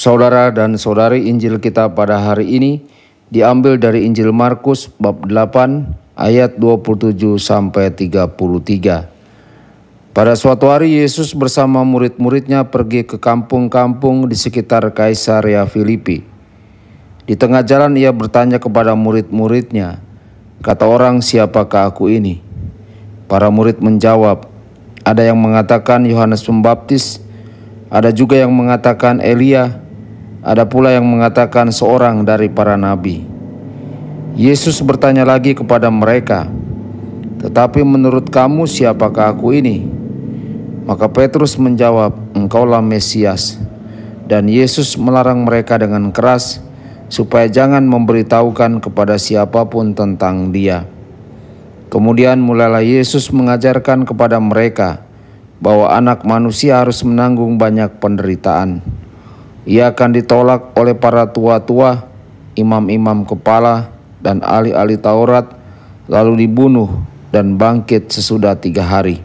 Saudara dan saudari Injil kita pada hari ini diambil dari Injil Markus bab 8 ayat 27 sampai 33. Pada suatu hari Yesus bersama murid-muridnya pergi ke kampung-kampung di sekitar Kaisaria Filipi. Di tengah jalan ia bertanya kepada murid-muridnya, kata orang siapakah aku ini? Para murid menjawab, ada yang mengatakan Yohanes Pembaptis, ada juga yang mengatakan Elia, ada pula yang mengatakan seorang dari para nabi. Yesus bertanya lagi kepada mereka, "Tetapi menurut kamu siapakah aku ini?" Maka Petrus menjawab, "Engkaulah Mesias." Dan Yesus melarang mereka dengan keras supaya jangan memberitahukan kepada siapa pun tentang Dia. Kemudian mulailah Yesus mengajarkan kepada mereka bahwa Anak Manusia harus menanggung banyak penderitaan. Ia akan ditolak oleh para tua-tua, imam-imam kepala, dan ahli-ahli Taurat, lalu dibunuh dan bangkit sesudah tiga hari.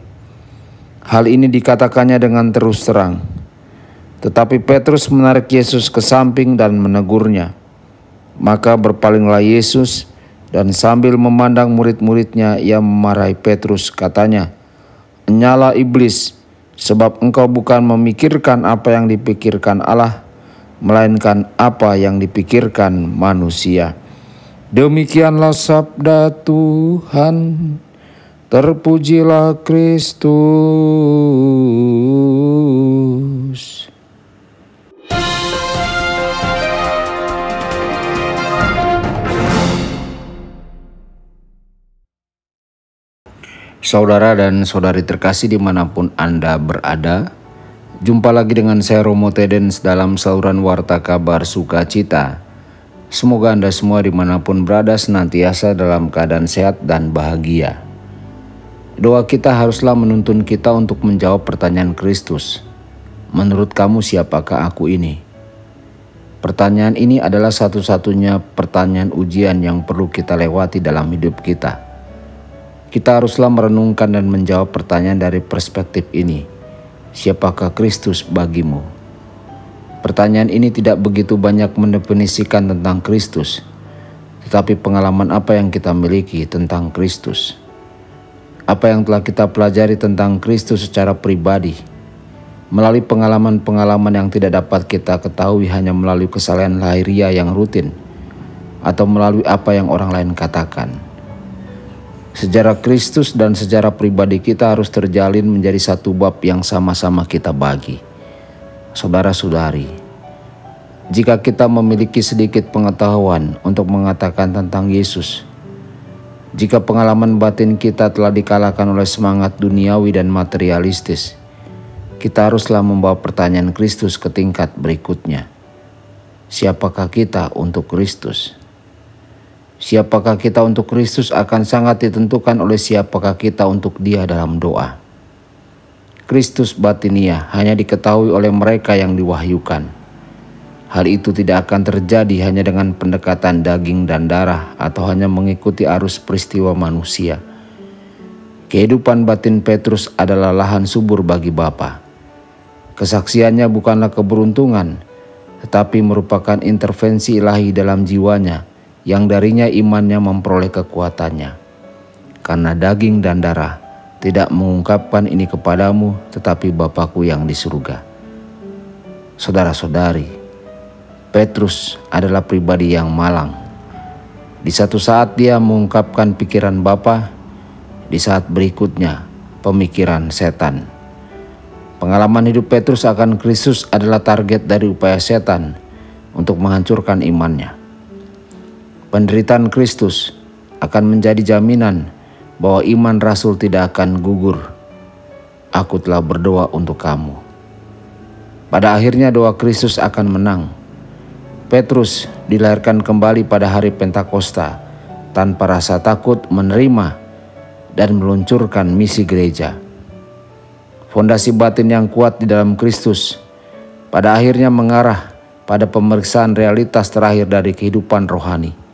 Hal ini dikatakannya dengan terus terang. Tetapi Petrus menarik Yesus ke samping dan menegurnya. Maka berpalinglah Yesus dan sambil memandang murid-muridnya ia memarahi Petrus katanya, Nyala iblis, sebab engkau bukan memikirkan apa yang dipikirkan Allah, melainkan apa yang dipikirkan manusia. Demikianlah sabda Tuhan, terpujilah Kristus. Saudara dan saudari terkasih di mana pun Anda berada, jumpa lagi dengan saya Romo Tedens dalam saluran Warta Kabar Sukacita. Semoga Anda semua di mana pun berada senantiasa dalam keadaan sehat dan bahagia. Doa kita haruslah menuntun kita untuk menjawab pertanyaan Kristus. Menurut kamu siapakah aku ini? Pertanyaan ini adalah satu-satunya pertanyaan ujian yang perlu kita lewati dalam hidup kita. Kita haruslah merenungkan dan menjawab pertanyaan dari perspektif ini. Siapakah Kristus bagimu? Pertanyaan ini tidak begitu banyak mendefinisikan tentang Kristus, tetapi pengalaman apa yang kita miliki tentang Kristus. Apa yang telah kita pelajari tentang Kristus secara pribadi, melalui pengalaman-pengalaman yang tidak dapat kita ketahui hanya melalui kesalahan lahiriah yang rutin, atau melalui apa yang orang lain katakan. Sejarah Kristus dan sejarah pribadi kita harus terjalin menjadi satu bab yang sama-sama kita bagi. Saudara-saudari, jika kita memiliki sedikit pengetahuan untuk mengatakan tentang Yesus, jika pengalaman batin kita telah dikalahkan oleh semangat duniawi dan materialistis, kita haruslah membawa pertanyaan Kristus ke tingkat berikutnya. Siapakah kita untuk Kristus? Siapakah kita untuk Kristus akan sangat ditentukan oleh siapakah kita untuk Dia dalam doa. Kristus batinia hanya diketahui oleh mereka yang diwahyukan. Hal itu tidak akan terjadi hanya dengan pendekatan daging dan darah atau hanya mengikuti arus peristiwa manusia. Kehidupan batin Petrus adalah lahan subur bagi Bapa. Kesaksiannya bukanlah keberuntungan, tetapi merupakan intervensi ilahi dalam jiwanya yang darinya imannya memperoleh kekuatannya. Karena daging dan darah tidak mengungkapkan ini kepadamu, tetapi Bapakku yang di surga. Saudara-saudari, Petrus adalah pribadi yang malang. Di satu saat dia mengungkapkan pikiran Bapa, di saat berikutnya pemikiran setan. Pengalaman hidup Petrus akan Kristus adalah target dari upaya setan untuk menghancurkan imannya. Penderitaan Kristus akan menjadi jaminan bahwa iman Rasul tidak akan gugur. Aku telah berdoa untuk kamu. Pada akhirnya doa Kristus akan menang. Petrus dilahirkan kembali pada hari Pentakosta tanpa rasa takut menerima dan meluncurkan misi gereja. Fondasi batin yang kuat di dalam Kristus pada akhirnya mengarah pada pemeriksaan realitas terakhir dari kehidupan rohani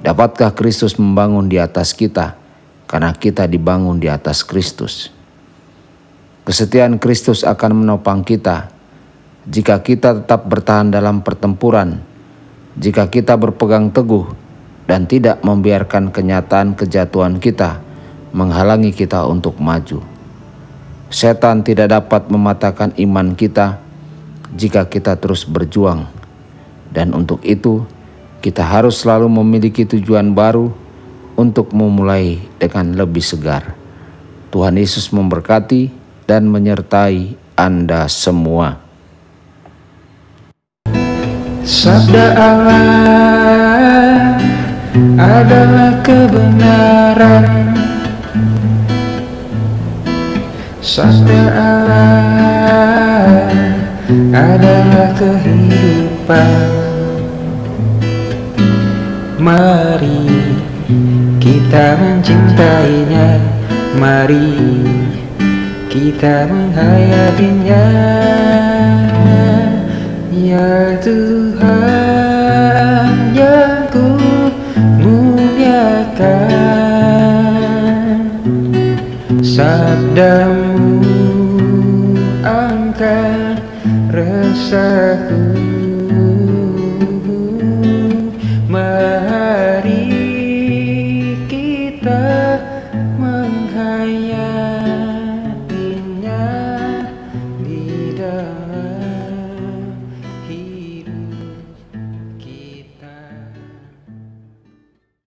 Dapatkah Kristus membangun di atas kita karena kita dibangun di atas Kristus? Kesetiaan Kristus akan menopang kita jika kita tetap bertahan dalam pertempuran, jika kita berpegang teguh dan tidak membiarkan kenyataan kejatuhan kita menghalangi kita untuk maju. Setan tidak dapat mematahkan iman kita jika kita terus berjuang, dan untuk itu kita harus selalu memiliki tujuan baru untuk memulai dengan lebih segar. Tuhan Yesus memberkati dan menyertai Anda semua. Sabda Allah adalah kebenaran Sabda Allah adalah kehidupan Mari kita mencintainya. Mari kita menghayatinya. Ya Tuhan yang ku muliakan. Sabdamu angkat resahku menghayal